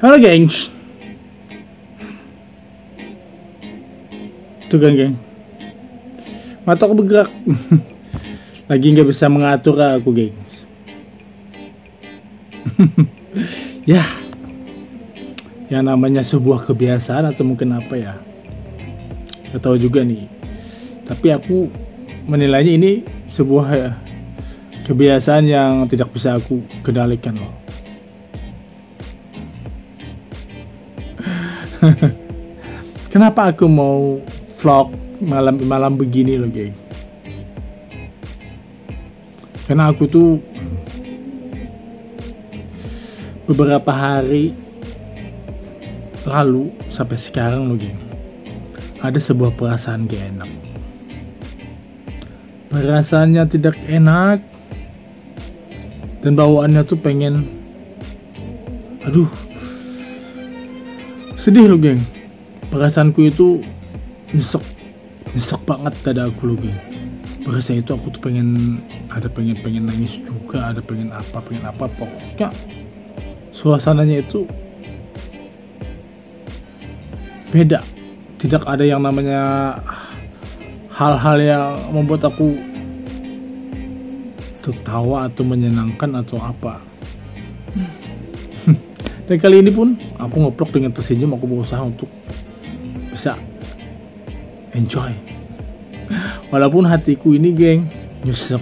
Halo gengs Tuh kan geng. Mata aku bergerak. Lagi nggak bisa mengatur aku gengs Ya. Yang namanya sebuah kebiasaan atau mungkin apa ya? Gak tahu juga nih. Tapi aku menilainya ini sebuah ya, kebiasaan yang tidak bisa aku kendalikan loh Kenapa aku mau vlog malam-malam begini loh, geng? Karena aku tuh beberapa hari lalu sampai sekarang loh, geng. Ada sebuah perasaan gak enak. Perasaannya tidak enak dan bawaannya tuh pengen aduh sedih lo geng. Perasaanku itu nyesek nyesek banget dada aku lo geng. Perasaan itu aku tuh pengen ada pengen pengen nangis juga ada pengen apa pengen apa pokoknya suasananya itu beda. Tidak ada yang namanya hal-hal yang membuat aku tertawa atau menyenangkan atau apa dan kali ini pun aku ngeplok dengan tersenyum aku berusaha untuk bisa enjoy. Walaupun hatiku ini geng nyesek.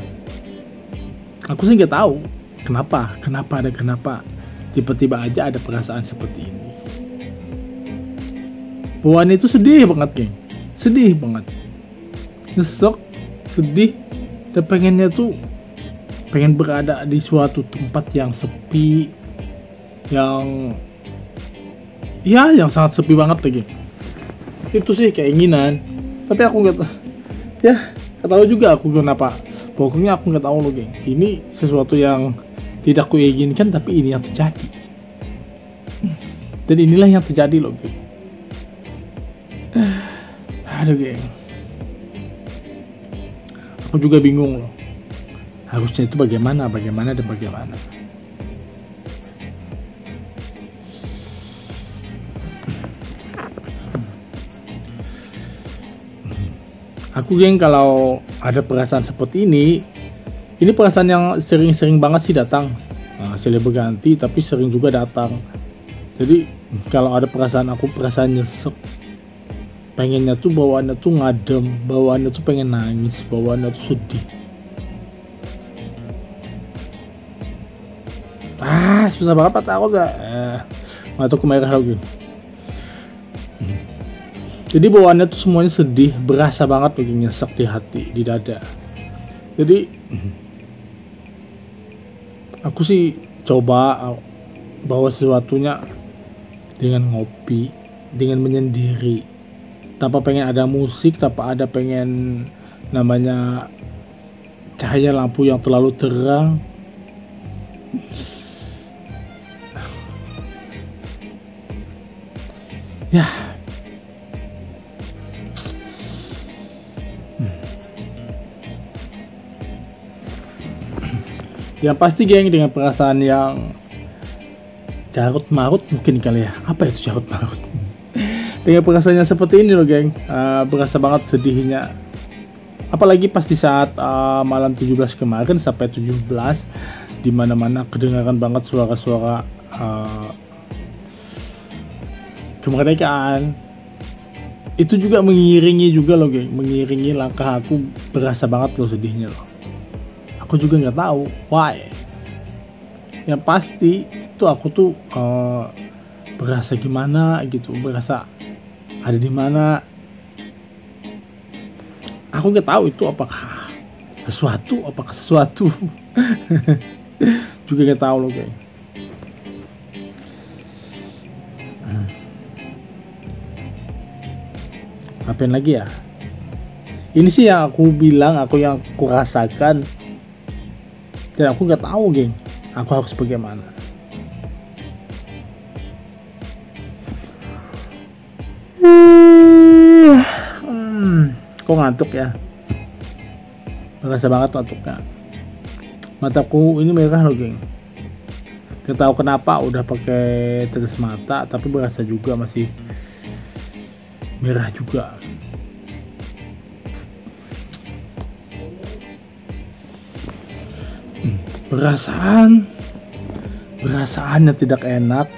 Aku sih nggak tahu kenapa, kenapa ada kenapa tiba-tiba aja ada perasaan seperti ini. Bawaan itu sedih banget geng, sedih banget, nyesek, sedih, dan pengennya tuh pengen berada di suatu tempat yang sepi, yang ya yang sangat sepi banget lagi. Itu sih keinginan. Tapi aku nggak ya nggak tahu juga aku kenapa. Pokoknya aku nggak tahu loh geng ini sesuatu yang tidak aku inginkan tapi ini yang terjadi. Dan inilah yang terjadi loh geng. Aduh geng. Aku juga bingung loh. Harusnya itu bagaimana bagaimana dan bagaimana aku geng kalau ada perasaan seperti ini ini perasaan yang sering-sering banget sih datang. Nah, silih berganti tapi sering juga datang. Jadi kalau ada perasaan aku perasaan nyesek pengennya tuh bawaannya tuh ngadem bawaannya tuh pengen nangis bawaannya tuh sedih. Ah susah banget aku gak eh, mataku merah lagi jadi bawaannya tuh semuanya sedih berasa banget lagi nyesek di hati di dada. Jadi aku sih coba bawa sesuatunya dengan ngopi dengan menyendiri. Tanpa pengen ada musik tanpa ada pengen namanya cahaya lampu yang terlalu terang. Ya yang pasti geng dengan perasaan yang carut marut mungkin kali ya. Apa itu carut marut dengan perasaannya seperti ini loh geng. Uh, berasa banget sedihnya. Apalagi pas di saat uh, malam 17 kemarin sampai 17 di mana mana kedengaran banget suara-suara uh, kemerdekaan. Itu juga mengiringi juga loh geng. Mengiringi langkah aku berasa banget loh sedihnya loh aku juga nggak tahu why. Yang pasti itu aku tuh uh, berasa gimana gitu berasa ada di mana. Aku nggak tahu itu apakah sesuatu apakah sesuatu. Juga nggak tahu loh kayak. Apain lagi ya? Ini sih yang aku bilang aku yang aku rasakan dan aku nggak tahu geng. Aku harus bagaimana? Hmm, kok ngantuk ya? Merasa banget ngantuknya. Mataku ini merah loh geng. Gak tahu kenapa udah pakai tetes mata tapi berasa juga masih merah juga. Hmm, perasaan. Perasaannya tidak enak.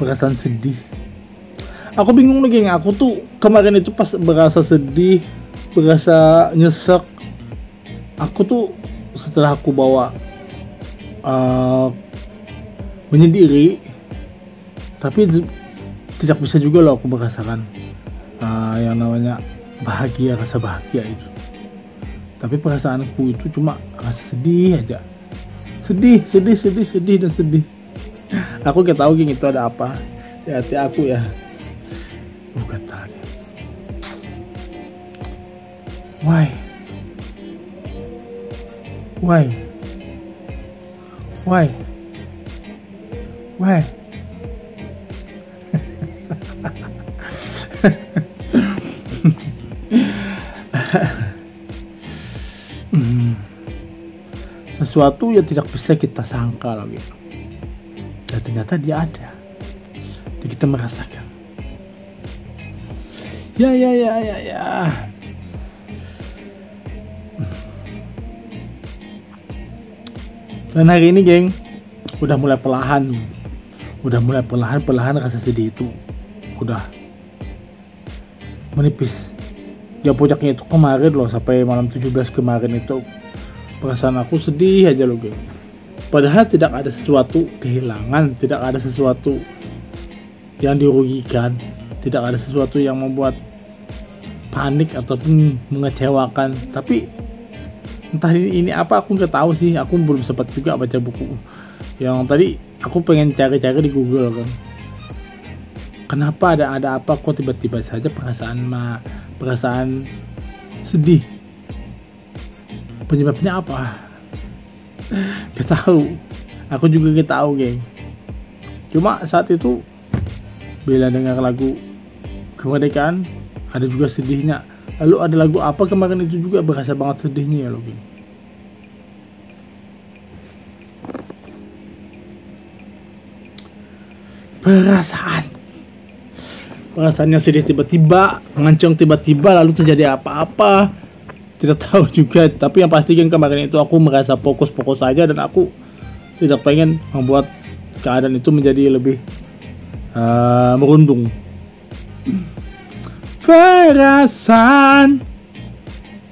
Perasaan sedih. Aku bingung lagi aku tuh kemarin itu pas berasa sedih berasa nyesek. Aku tuh setelah aku bawa uh, menyendiri tapi tidak bisa juga loh aku merasakan uh, yang namanya bahagia rasa bahagia itu tapi perasaanku itu cuma rasa sedih aja. Sedih sedih sedih sedih dan sedih. Aku gak tahu geng itu ada apa di hati aku ya. Bukan lagi why? Why? Why? Why sesuatu yang tidak bisa kita sangka loh gitu. Dan ternyata dia ada. Dan kita merasakan. Ya ya ya ya ya. Dan hari ini geng udah mulai perlahan. Udah mulai perlahan perlahan rasa sedih itu udah menipis. Ya puncaknya itu kemarin loh sampai malam 17 kemarin itu perasaan aku sedih aja loh geng. Padahal tidak ada sesuatu kehilangan tidak ada sesuatu yang dirugikan tidak ada sesuatu yang membuat panik ataupun mengecewakan. Tapi entah ini, ini apa aku nggak tahu sih. Aku belum sempat juga baca buku yang tadi aku pengen cari-cari di Google kan kenapa ada ada apa kok tiba-tiba saja perasaan ma perasaan sedih penyebabnya apa? Gak tahu. Aku juga gak tahu geng. Cuma saat itu bila dengar lagu kemerdekaan ada juga sedihnya. Lalu ada lagu apa kemarin itu juga berasa banget sedihnya ya lo geng? Perasaan. Perasaannya sedih tiba-tiba mengancung tiba-tiba lalu terjadi apa-apa tidak tahu juga tapi yang pasti kan kemarin itu aku merasa fokus-fokus saja dan aku tidak pengen membuat keadaan itu menjadi lebih uh, merundung. Perasaan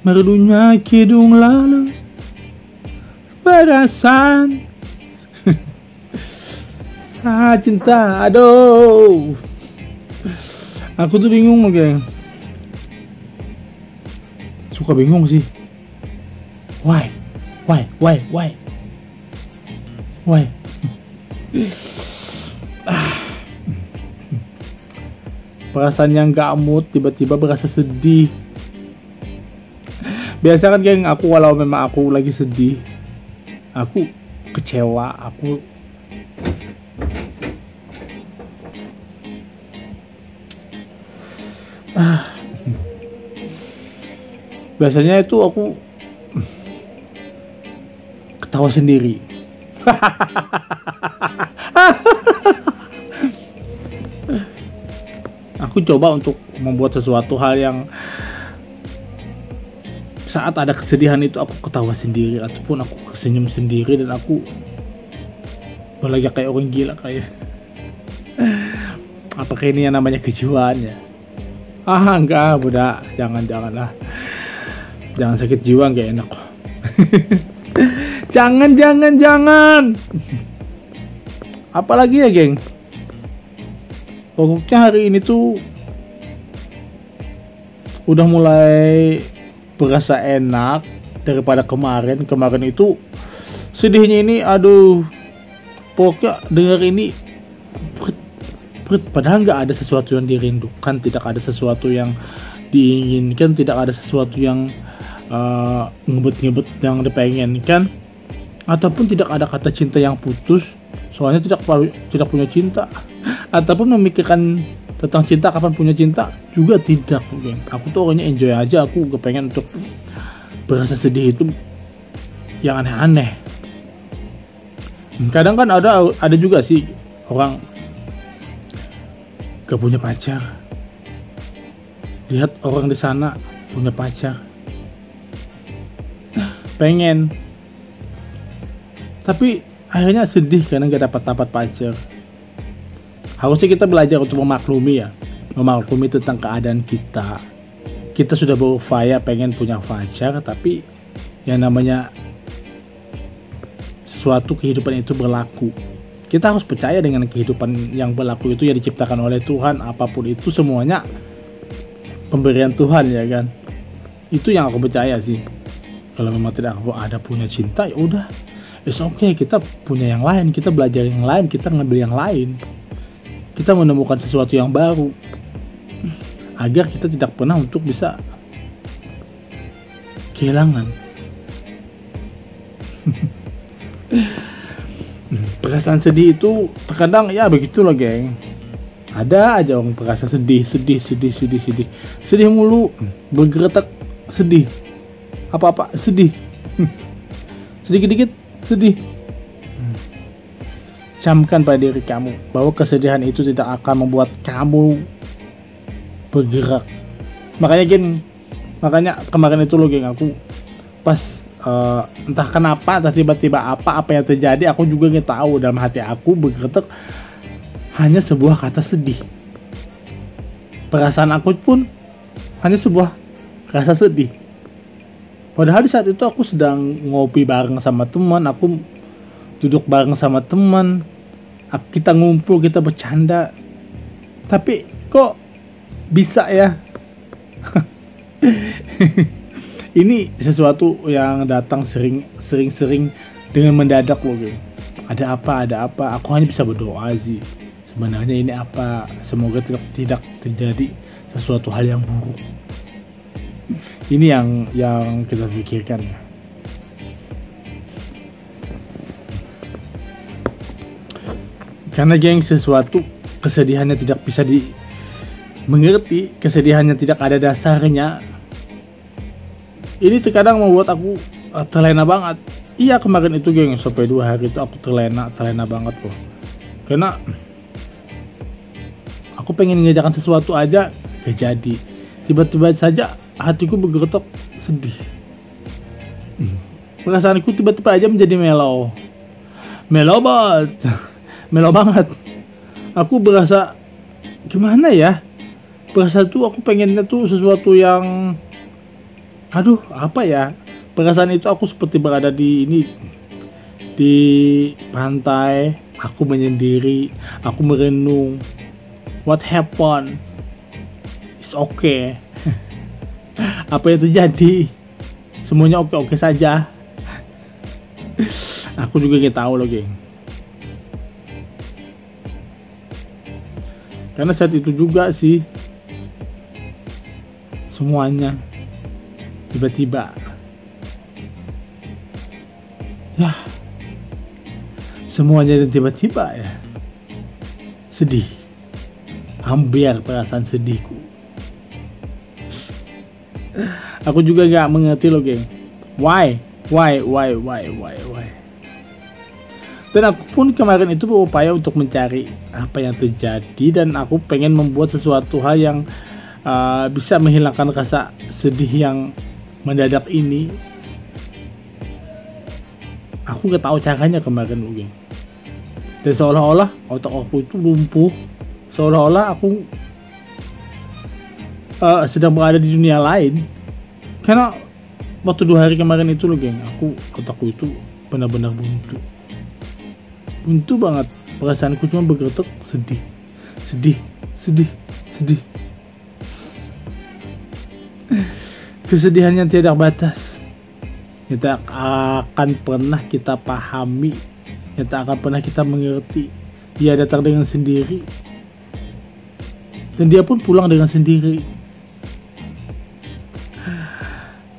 merdunya kidung lalu. Perasaan sa cinta aduh. Aku tuh bingung geng suka bingung sih. Why? Why? Why? Why? Why? Perasaan yang gak mood tiba-tiba berasa sedih. Biasa kan geng aku walau memang aku lagi sedih aku kecewa aku biasanya itu aku ketawa sendiri. Aku coba untuk membuat sesuatu hal yang saat ada kesedihan itu aku ketawa sendiri ataupun aku kesenyum sendiri dan aku berlagak kayak orang gila kayak. Apakah ini yang namanya kejiwaan ya? Ah enggak budak. Jangan jangan lah jangan sakit jiwa nggak enak. Jangan jangan jangan. Apalagi ya geng? Pokoknya hari ini tuh udah mulai berasa enak daripada kemarin. Kemarin itu sedihnya ini aduh pokoknya dengar ini padahal nggak ada sesuatu yang dirindukan tidak ada sesuatu yang diinginkan tidak ada sesuatu yang uh, ngebut-ngebut yang dipengen kan? Ataupun tidak ada kata cinta yang putus soalnya tidak tidak punya cinta. Ataupun memikirkan tentang cinta kapan punya cinta juga tidak geng aku tuh orangnya enjoy aja aku kepengen untuk berasa sedih itu yang aneh-aneh. Kadang kan ada ada juga sih orang gak punya pacar. Lihat orang di sana punya pacar pengen. Tapi akhirnya sedih karena gak dapat dapat pacar harusnya kita belajar untuk memaklumi ya. Memaklumi tentang keadaan kita. Kita sudah berupaya pengen punya pacar tapi yang namanya sesuatu kehidupan itu berlaku. Kita harus percaya dengan kehidupan yang berlaku itu yang diciptakan oleh Tuhan. Apa pun itu semuanya pemberian Tuhan ya kan? Itu yang aku percaya sih kalau memang tidak ada punya cinta ya udah. It's okay kita punya yang lain kita belajar yang lain kita ngambil yang lain. Kita menemukan sesuatu yang baru. Agar kita tidak pernah untuk bisa kehilangan. Perasaan sedih itu terkadang ya begitulah geng. Ada aja orang merasa sedih sedih sedih sedih sedih. Sedih mulu bergeretak sedih apa apa sedih. Sedikit dikit sedih. Camkan pada diri kamu bahwa kesedihan itu tidak akan membuat kamu bergerak. Makanya gin makanya kemarin itu loh geng aku pas uh, entah kenapa entah tiba-tiba apa apa yang terjadi aku juga nggak tahu. Dalam hati aku bergerak hanya sebuah kata sedih. Perasaan aku pun hanya sebuah rasa sedih padahal di saat itu aku sedang ngopi bareng sama teman aku duduk bareng sama teman. Kita ngumpul kita bercanda. Tapi kok bisa ya? Ini sesuatu yang datang sering sering sering dengan mendadak loh geng ada apa ada apa? Aku hanya bisa berdoa sih. Sebenarnya ini apa? Semoga tidak terjadi sesuatu hal yang buruk ini yang yang kita pikirkan. Karena geng sesuatu kesedihannya tidak bisa di mengerti kesedihannya tidak ada dasarnya. Ini terkadang membuat aku uh, terlena banget. Iya kemarin itu geng sampai dua hari itu aku terlena terlena banget kok. Karena aku pengen mengerjakan sesuatu aja gak jadi. Tiba-tiba saja hatiku bergetar sedih. Hmm. perasaanku tiba-tiba aja menjadi melo melo banget. Melo banget. Aku berasa gimana ya? Berasa tuh aku pengennya tuh sesuatu yang aduh apa ya? Perasaan itu aku seperti berada di ini di pantai. Aku menyendiri aku merenung. What happened? It's okay apa yang terjadi semuanya oke oke saja. Aku juga nggak tahu loh geng. Karena saat itu juga sih semuanya tiba-tiba. Ya semuanya dan tiba-tiba ya. Sedih. Hampir perasaan sedihku aku juga gak mengerti loh geng. Why? Why why why why why? Dan aku pun kemarin itu berupaya untuk mencari apa yang terjadi dan aku pengen membuat sesuatu hal yang uh, bisa menghilangkan rasa sedih yang mendadak ini. Aku nggak tahu caranya kemarin mungkin dan seolah-olah otak aku itu lumpuh. Seolah-olah aku uh, sedang berada di dunia lain. Karena waktu dua hari kemarin itu loh geng aku otakku itu benar-benar buntu. Buntu banget. Perasaanku cuma bergerak sedih. Sedih sedih sedih. Kesedihan yang tidak batas. Tak akan pernah kita pahami. Tak akan pernah kita mengerti. Dia datang dengan sendiri. Dan dia pun pulang dengan sendiri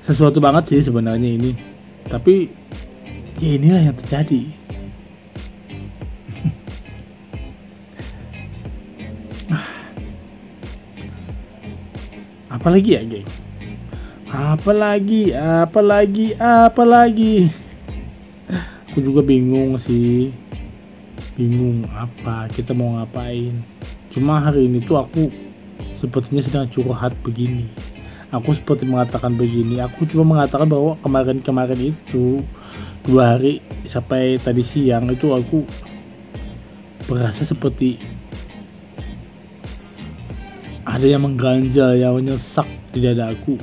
sesuatu banget sih sebenarnya ini. Tapi ya inilah yang terjadi. Apalagi ya geng? Apalagi apalagi apalagi? Aku juga bingung sih. Bingung apa kita mau ngapain? Cuma hari ini tuh aku sepertinya sedang curhat begini aku seperti mengatakan begini aku cuma mengatakan bahwa kemarin-kemarin itu dua hari sampai tadi siang itu aku berasa seperti ada yang mengganjal yang menyesak di dada aku.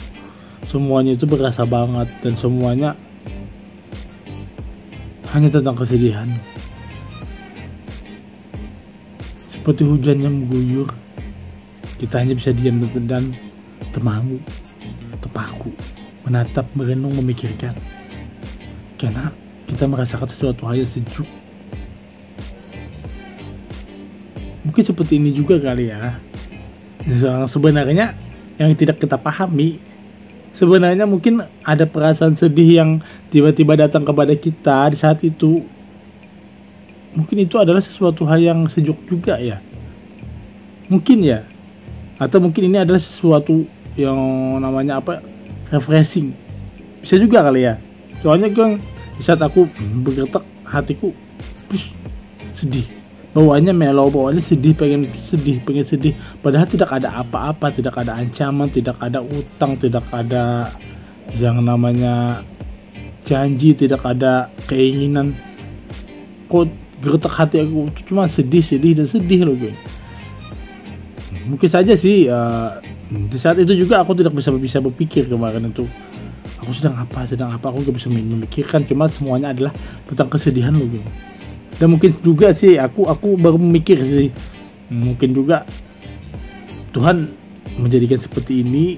Semuanya itu berasa banget dan semuanya hanya tentang kesedihan. Seperti hujan yang mengguyur kita hanya bisa diam dan temangu tepaku menatap merenung memikirkan. Karena kita merasakan sesuatu hal yang sejuk. Mungkin seperti ini juga kali ya. Sebenarnya yang tidak kita pahami. Sebenarnya mungkin ada perasaan sedih yang tiba-tiba datang kepada kita di saat itu. Mungkin itu adalah sesuatu hal yang sejuk juga ya. Mungkin ya. Atau mungkin ini adalah sesuatu yang namanya apa refreshing. Bisa juga kali ya. Soalnya kan di saat aku bergerak hatiku push, sedih. Bawaannya melo bawaannya sedih pengen sedih pengen sedih. Padahal tidak ada apa-apa tidak ada ancaman tidak ada utang tidak ada yang namanya janji tidak ada keinginan. Kok gertak hati aku cuma sedih sedih dan sedih loh gue mungkin saja sih uh, di saat itu juga aku tidak bisa bisa berpikir kemarin itu. Aku sedang apa sedang apa aku gak bisa memikirkan. Cuma semuanya adalah tentang kesedihan loh gue dan mungkin juga sih aku aku baru memikir sih. Mungkin juga Tuhan menjadikan seperti ini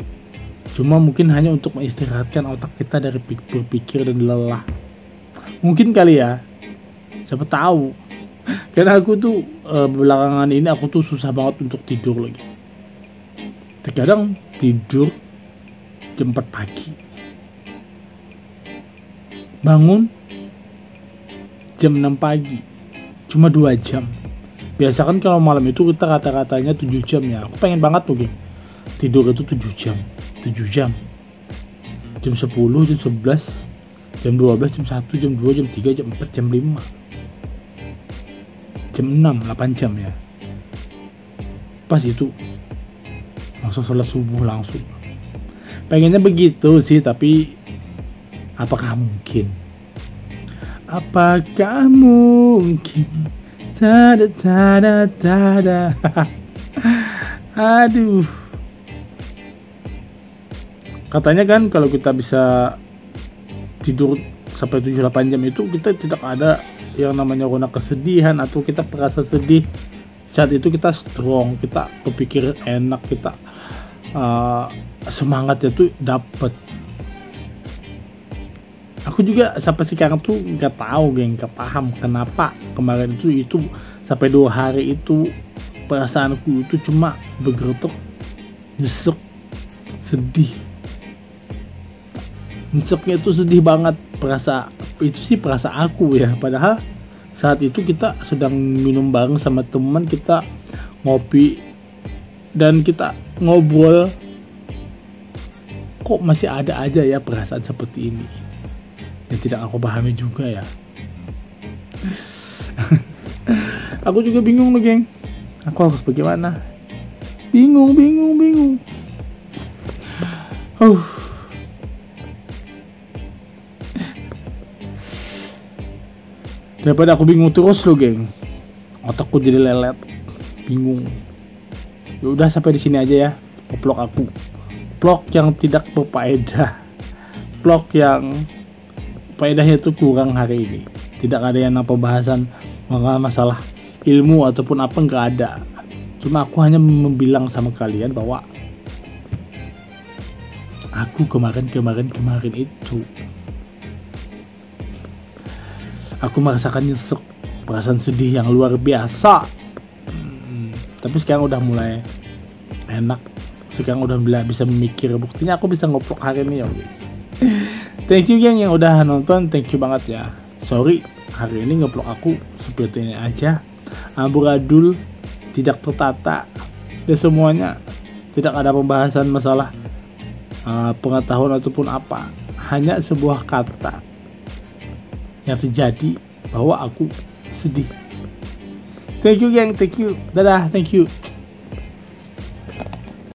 cuma mungkin hanya untuk mengistirahatkan otak kita dari berpikir dan lelah. Mungkin kali ya. Siapa tahu. Karena aku tuh uh, belakangan ini aku tuh susah banget untuk tidur lagi terkadang tidur jam 4 pagi. Bangun jam 6 pagi. Cuma dua jam. Biasa kan kalau malam itu kita kata-katanya 7 jam ya. Aku pengen banget tuh geng. Tidur itu 7 jam. 7 jam. Jam 10 jam 11 jam 12 jam 1 jam 2 jam 3 jam 4 jam 5 jam 6 8 jam ya. Pas itu langsung sholat subuh langsung. Pengennya begitu sih tapi apakah mungkin? Apakah mungkin? Tada tada tada. Aduh. Katanya kan kalau kita bisa tidur sampai 7-8 jam itu kita tidak ada yang namanya rona kesedihan atau kita merasa sedih saat itu kita strong kita berpikir enak kita uh, semangatnya tuh dapet. Aku juga sampai sekarang tuh nggak tahu geng nggak paham kenapa kemarin itu itu sampai dua hari itu perasaanku itu cuma bergerutuk nyesek sedih. Nyeseknya itu sedih banget perasa itu sih perasa aku ya padahal saat itu kita sedang minum bareng sama teman kita ngopi dan kita ngobrol. Kok masih ada aja ya perasaan seperti ini? Yang tidak aku pahami juga ya. Aku juga bingung nih geng. Aku harus bagaimana? Bingung bingung bingung. Uh daripada aku bingung terus lo geng. Otakku jadi lelet. Bingung. Ya udah sampai di sini aja ya. Vlog aku. Vlog yang tidak berfaedah. Vlog yang faedahnya itu kurang hari ini. Tidak ada yang apa bahasan masalah ilmu ataupun apa nggak ada. Cuma aku hanya membilang sama kalian bahwa aku kemarin kemarin kemarin itu aku merasakan nyesek perasaan sedih yang luar biasa. Hmm, tapi sekarang udah mulai enak. Sekarang udah bisa memikir buktinya aku bisa ngoprok hari ini ya thank you yang yang udah nonton. Thank you banget ya. Sorry hari ini ngeplok aku seperti ini aja. Amburadul tidak tertata. Ya semuanya tidak ada pembahasan masalah uh, pengetahuan ataupun apa. Hanya sebuah kata yang terjadi bahwa aku sedih. Thank you geng thank you. Dadah. Thank you